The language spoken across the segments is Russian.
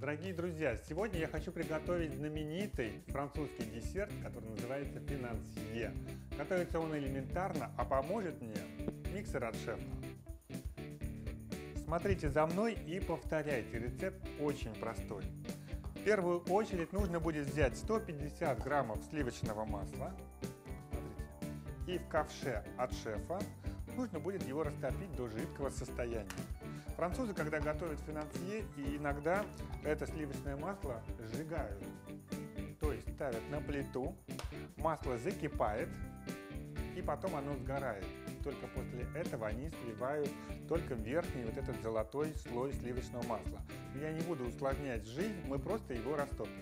Дорогие друзья, сегодня я хочу приготовить знаменитый французский десерт, который называется финансье. Готовится он элементарно, а поможет мне миксер от шефа. Смотрите за мной и повторяйте, рецепт очень простой. В первую очередь нужно будет взять 150 граммов сливочного масла смотрите, и в ковше от шефа нужно будет его растопить до жидкого состояния. Французы, когда готовят финансье, и иногда это сливочное масло сжигают. То есть ставят на плиту, масло закипает, и потом оно сгорает. Только после этого они сливают только верхний вот этот золотой слой сливочного масла. Я не буду усложнять жизнь, мы просто его растопим.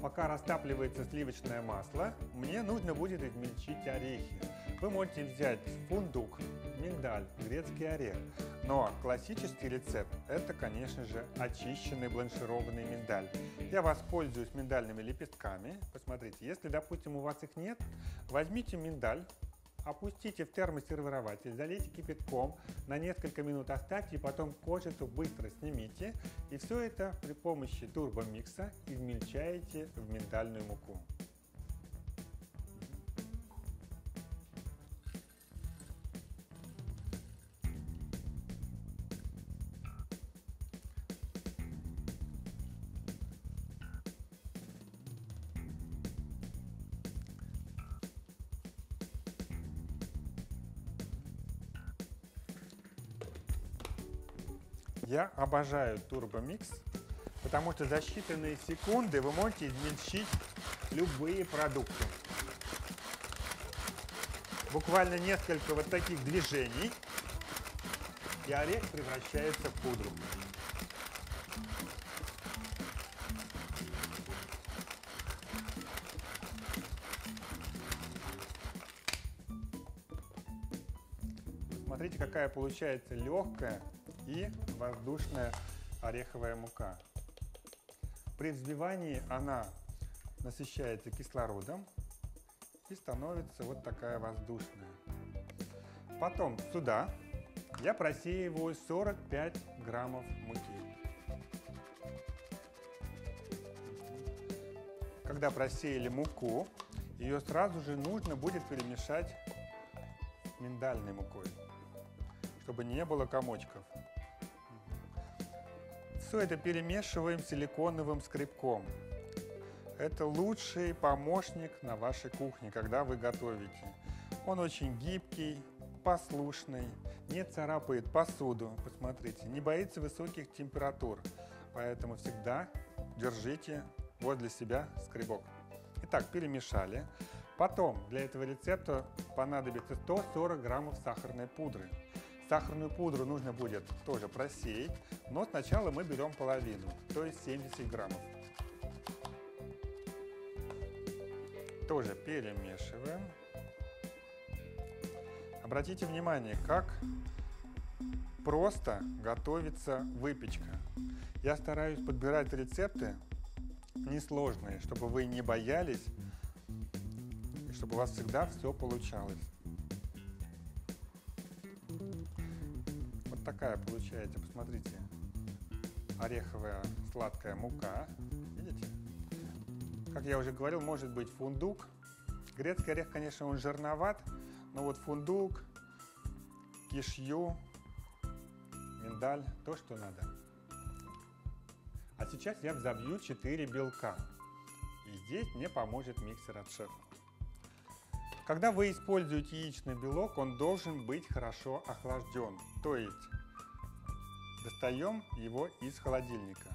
Пока растапливается сливочное масло, мне нужно будет измельчить орехи. Вы можете взять фундук, миндаль, грецкий орех. Но классический рецепт – это, конечно же, очищенный бланшированный миндаль. Я воспользуюсь миндальными лепестками. Посмотрите, если, допустим, у вас их нет, возьмите миндаль, опустите в термосервирователь, залейте кипятком, на несколько минут оставьте, и потом кожицу быстро снимите. И все это при помощи турбомикса измельчаете в миндальную муку. Обожаю турбомикс, потому что за считанные секунды вы можете измельчить любые продукты. Буквально несколько вот таких движений, и орех превращается в пудру. Смотрите, какая получается легкая и воздушная ореховая мука. При взбивании она насыщается кислородом и становится вот такая воздушная. Потом сюда я просеиваю 45 граммов муки. Когда просеяли муку, ее сразу же нужно будет перемешать миндальной мукой, чтобы не было комочков. Все это перемешиваем силиконовым скребком. Это лучший помощник на вашей кухне, когда вы готовите. Он очень гибкий, послушный, не царапает посуду, посмотрите, не боится высоких температур. Поэтому всегда держите возле себя скребок. Итак, перемешали. Потом для этого рецепта понадобится 140 граммов сахарной пудры. Сахарную пудру нужно будет тоже просеять, но сначала мы берем половину, то есть 70 граммов. Тоже перемешиваем. Обратите внимание, как просто готовится выпечка. Я стараюсь подбирать рецепты несложные, чтобы вы не боялись, чтобы у вас всегда все получалось. Такая получается, посмотрите, ореховая сладкая мука. Видите? Как я уже говорил, может быть фундук. Грецкий орех, конечно, он жирноват, но вот фундук, кишью, миндаль, то, что надо. А сейчас я взобью 4 белка. И здесь мне поможет миксер от шефа. Когда вы используете яичный белок, он должен быть хорошо охлажден. То есть достаем его из холодильника.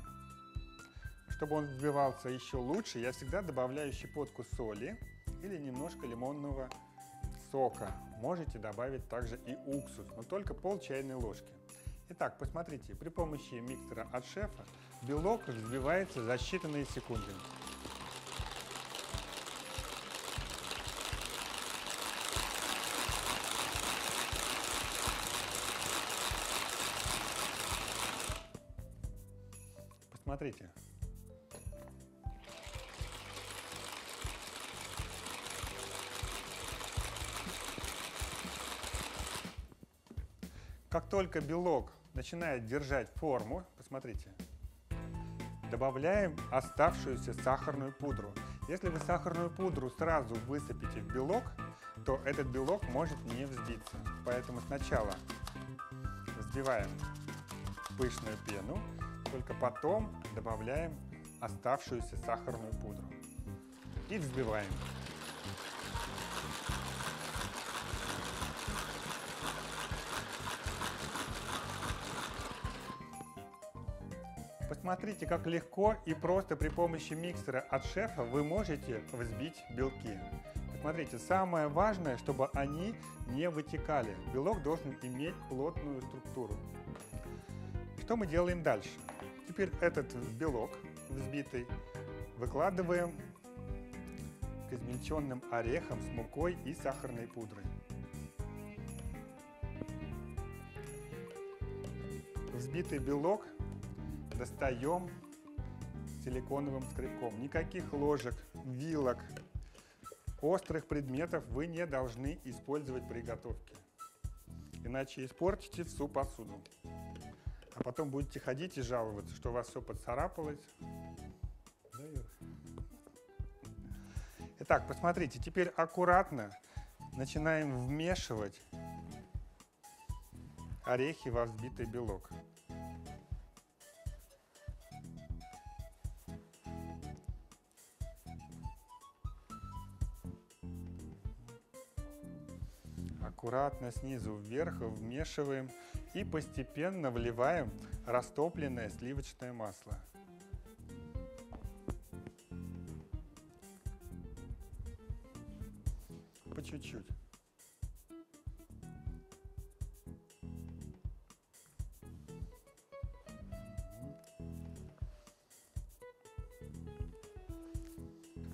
Чтобы он взбивался еще лучше, я всегда добавляю щепотку соли или немножко лимонного сока. Можете добавить также и уксус, но только пол чайной ложки. Итак, посмотрите, при помощи миксера от шефа белок взбивается за считанные секунды. Смотрите. Как только белок начинает держать форму, посмотрите, добавляем оставшуюся сахарную пудру. Если вы сахарную пудру сразу высыпите в белок, то этот белок может не взбиться. Поэтому сначала взбиваем пышную пену, только потом добавляем оставшуюся сахарную пудру. И взбиваем. Посмотрите, как легко и просто при помощи миксера от шефа вы можете взбить белки. Посмотрите, самое важное, чтобы они не вытекали. Белок должен иметь плотную структуру. Что мы делаем дальше? Теперь этот белок взбитый выкладываем к измельченным орехам с мукой и сахарной пудрой. Взбитый белок достаем силиконовым скребком. Никаких ложек, вилок, острых предметов вы не должны использовать при готовке. Иначе испортите всю посуду. А потом будете ходить и жаловаться, что у вас все поцарапалось. Итак, посмотрите, теперь аккуратно начинаем вмешивать орехи во взбитый белок. аккуратно снизу вверх вмешиваем и постепенно вливаем растопленное сливочное масло. По чуть-чуть.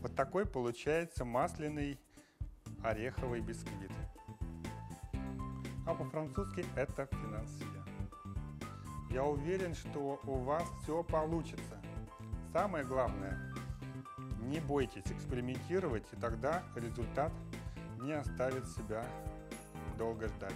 Вот такой получается масляный ореховый бисквит а по-французски это финансия. Я уверен, что у вас все получится. Самое главное, не бойтесь экспериментировать, и тогда результат не оставит себя долго ждать.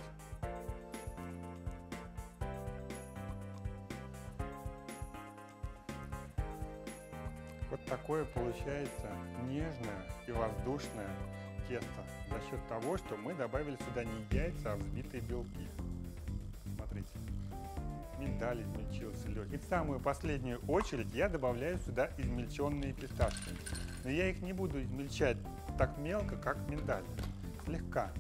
Вот такое получается нежное и воздушное тесто за счет того, что мы добавили сюда не яйца, а взбитые белки. Смотрите, миндаль измельчился легкий. И в самую последнюю очередь я добавляю сюда измельченные писташки. Но я их не буду измельчать так мелко, как миндаль. Слегка.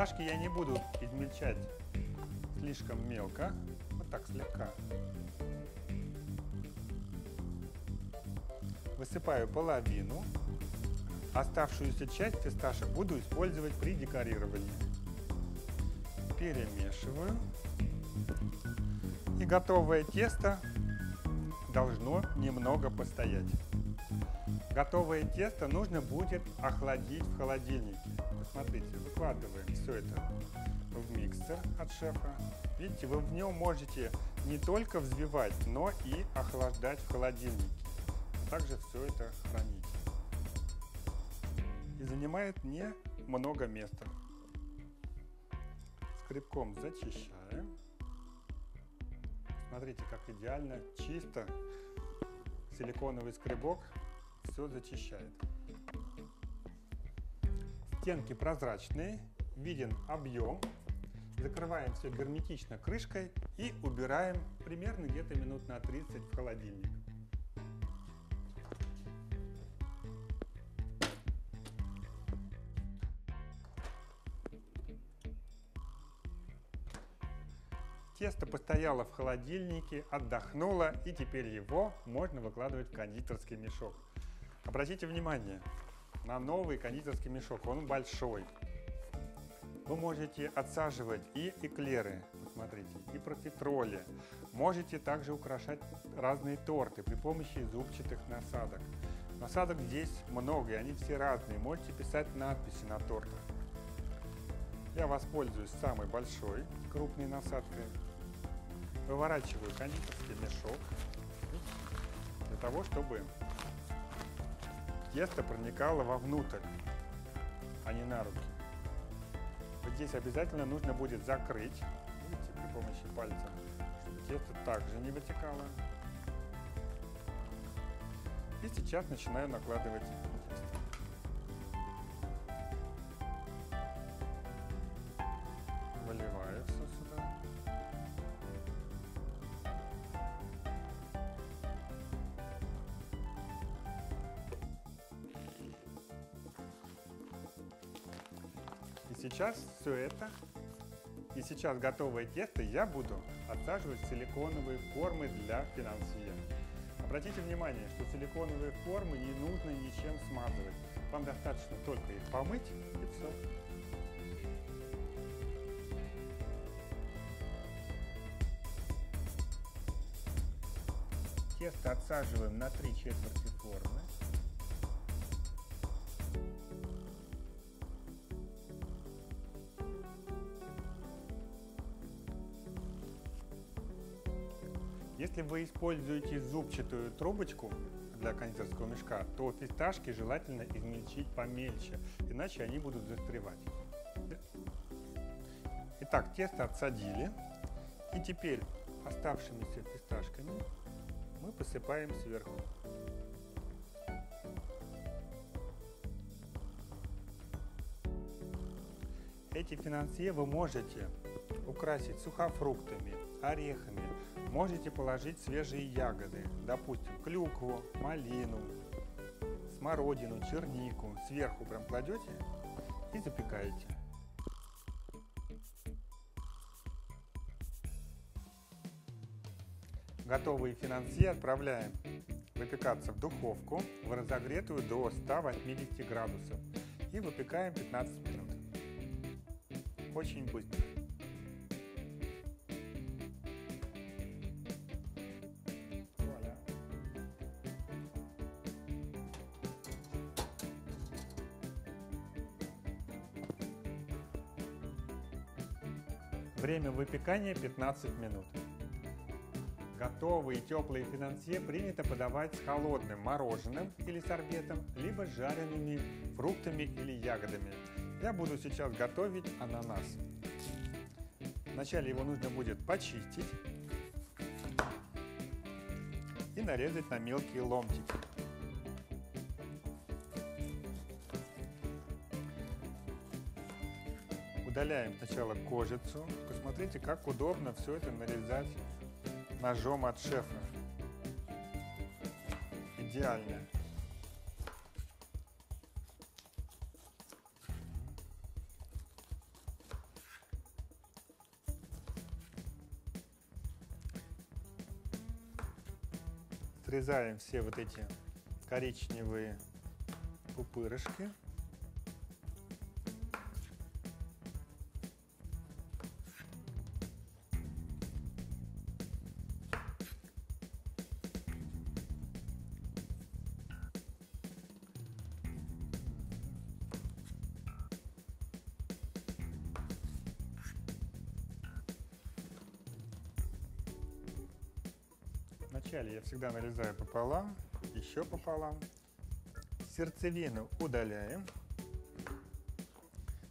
Фисташки я не буду измельчать слишком мелко, вот так слегка. Высыпаю половину. Оставшуюся часть фисташек буду использовать при декорировании. Перемешиваю. И готовое тесто должно немного постоять. Готовое тесто нужно будет охладить в холодильнике. Посмотрите, выкладываем все это в миксер от шефа. Видите, вы в нем можете не только взбивать, но и охлаждать в холодильнике. Также все это хранить. И занимает не много места. Скребком зачищаем. Смотрите, как идеально, чисто силиконовый скребок все зачищает. Стенки прозрачные, виден объем. Закрываем все герметично крышкой и убираем примерно где-то минут на 30 в холодильник. Тесто постояло в холодильнике, отдохнуло, и теперь его можно выкладывать в кондитерский мешок. Обратите внимание, на новый кондитерский мешок. Он большой. Вы можете отсаживать и эклеры, смотрите, и профитроли. Можете также украшать разные торты при помощи зубчатых насадок. Насадок здесь много, и они все разные. Можете писать надписи на тортах. Я воспользуюсь самой большой крупной насадкой. выворачиваю кондитерский мешок для того, чтобы тесто проникало вовнутрь, а не на руки. Вот здесь обязательно нужно будет закрыть, видите, при помощи пальца, чтобы тесто также не вытекало. И сейчас начинаю накладывать тесто. Сейчас все это, и сейчас готовое тесто я буду отсаживать в силиконовые формы для финансия. Обратите внимание, что силиконовые формы не нужно ничем смазывать. Вам достаточно только их помыть и все. Тесто отсаживаем на три четверти формы. Если вы используете зубчатую трубочку для кондитерского мешка, то фисташки желательно измельчить помельче, иначе они будут застревать. Итак, тесто отсадили. И теперь оставшимися фисташками мы посыпаем сверху. Эти финансье вы можете украсить сухофруктами, орехами, можете положить свежие ягоды, допустим, клюкву, малину, смородину, чернику. Сверху прям кладете и запекаете. Готовые финансье отправляем выпекаться в духовку в разогретую до 180 градусов и выпекаем 15 минут. Очень быстро. Время выпекания 15 минут. Готовые теплые финансье принято подавать с холодным мороженым или сорбетом, либо жареными фруктами или ягодами. Я буду сейчас готовить ананас. Вначале его нужно будет почистить и нарезать на мелкие ломтики. Удаляем сначала кожицу. Посмотрите, как удобно все это нарезать ножом от шефа. Идеально. Срезаем все вот эти коричневые пупырышки. Вначале я всегда нарезаю пополам, еще пополам. Сердцевину удаляем.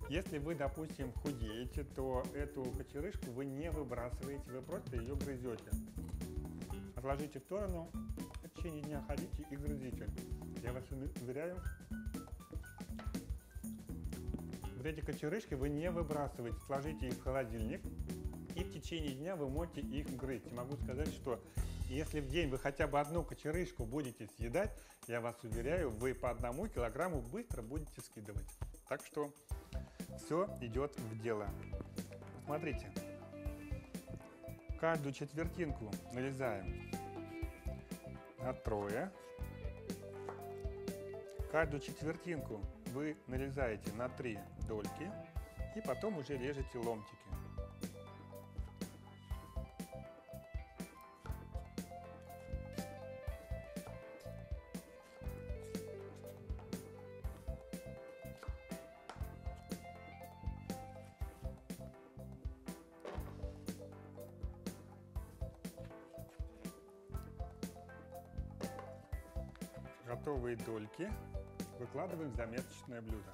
Если вы, допустим, худеете, то эту кочерышку вы не выбрасываете, вы просто ее грызете. Отложите в сторону, в течение дня ходите и грызите. Я вас уверяю, вот эти кочерышки вы не выбрасываете, сложите их в холодильник, и в течение дня вы можете их грызть. Могу сказать, что если в день вы хотя бы одну кочерышку будете съедать, я вас уверяю, вы по одному килограмму быстро будете скидывать. Так что все идет в дело. Смотрите, каждую четвертинку нарезаем на трое. Каждую четвертинку вы нарезаете на три дольки и потом уже режете ломтики. Готовые дольки выкладываем в заметочное блюдо.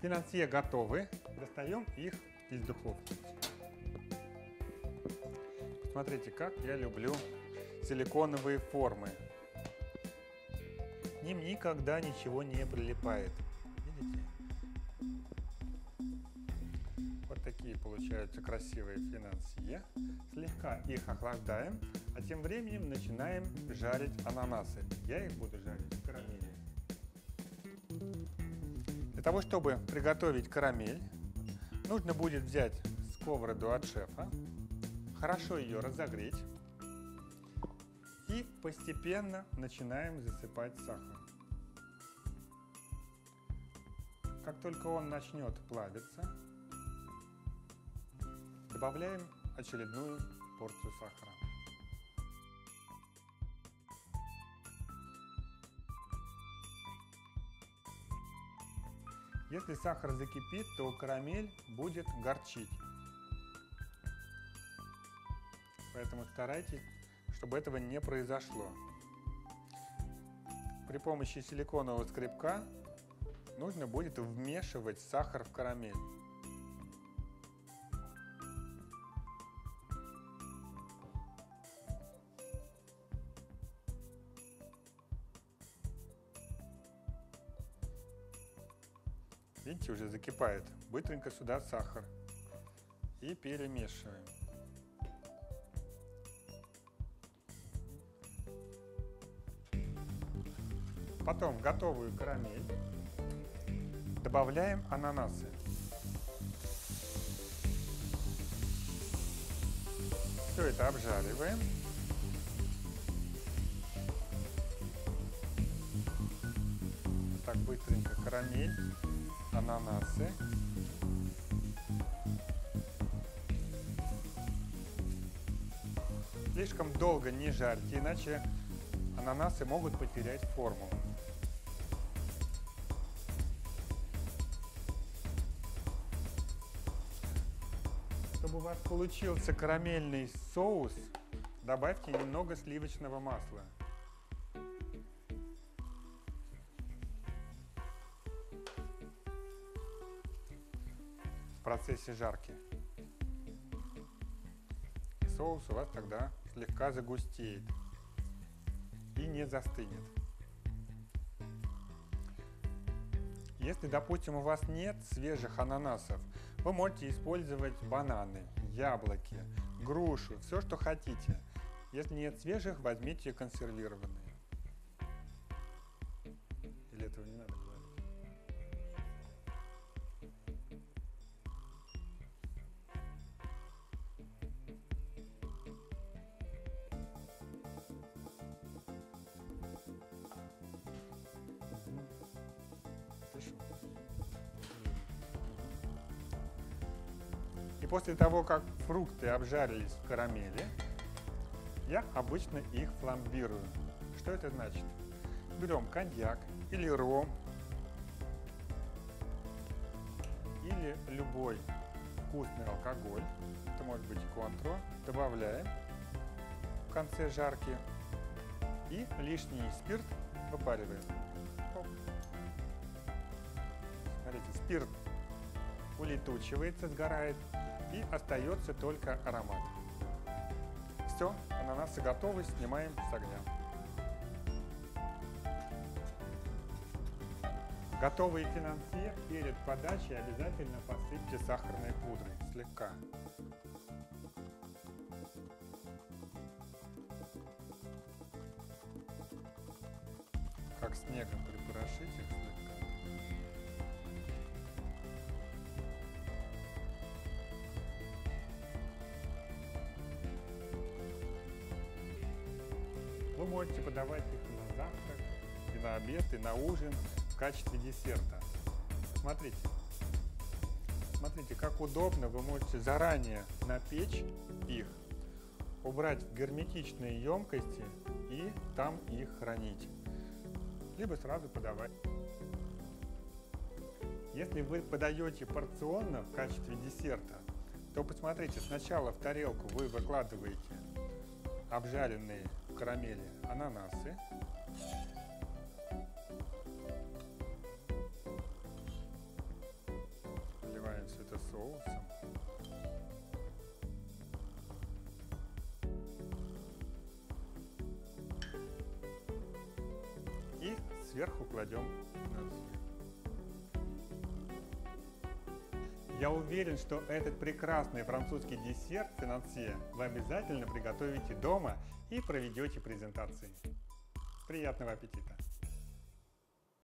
Финансье готовы. Достаем их из духовки. Смотрите, как я люблю силиконовые формы. Ним никогда ничего не прилипает. Видите? Получаются красивые финансье. Слегка их охлаждаем, а тем временем начинаем жарить ананасы. Я их буду жарить в карамели. Для того, чтобы приготовить карамель, нужно будет взять сковороду от шефа, хорошо ее разогреть и постепенно начинаем засыпать сахар. Как только он начнет плавиться, добавляем очередную порцию сахара. Если сахар закипит, то карамель будет горчить. Поэтому старайтесь, чтобы этого не произошло. При помощи силиконового скребка нужно будет вмешивать сахар в карамель. Закипает. Быстренько сюда сахар. И перемешиваем. Потом готовую карамель добавляем ананасы. Все это обжариваем. Так быстренько карамель ананасы. Слишком долго не жарьте, иначе ананасы могут потерять форму. Чтобы у вас получился карамельный соус, добавьте немного сливочного масла. Процессе жарки. И соус у вас тогда слегка загустеет и не застынет. Если, допустим, у вас нет свежих ананасов, вы можете использовать бананы, яблоки, грушу, все, что хотите. Если нет свежих, возьмите консервированные. Или этого не надо после того, как фрукты обжарились в карамели, я обычно их фламбирую. Что это значит? Берем коньяк или ром, или любой вкусный алкоголь, это может быть контро, добавляем в конце жарки и лишний спирт выпариваем. Оп. Смотрите, спирт улетучивается, сгорает, и остается только аромат. Все, ананасы готовы, снимаем с огня. Готовые финансье перед подачей обязательно посыпьте сахарной пудрой, слегка. Как снегом припорошите слегка. Можете подавать их и на завтрак, и на обед, и на ужин в качестве десерта. Смотрите. Смотрите, как удобно. Вы можете заранее напечь их, убрать в герметичные емкости и там их хранить. Либо сразу подавать. Если вы подаете порционно в качестве десерта, то посмотрите, сначала в тарелку вы выкладываете обжаренные карамели ананасы. Заливаем все это соусом. И сверху кладем Я уверен, что этот прекрасный французский десерт финансье вы обязательно приготовите дома и проведете презентации. Приятного аппетита!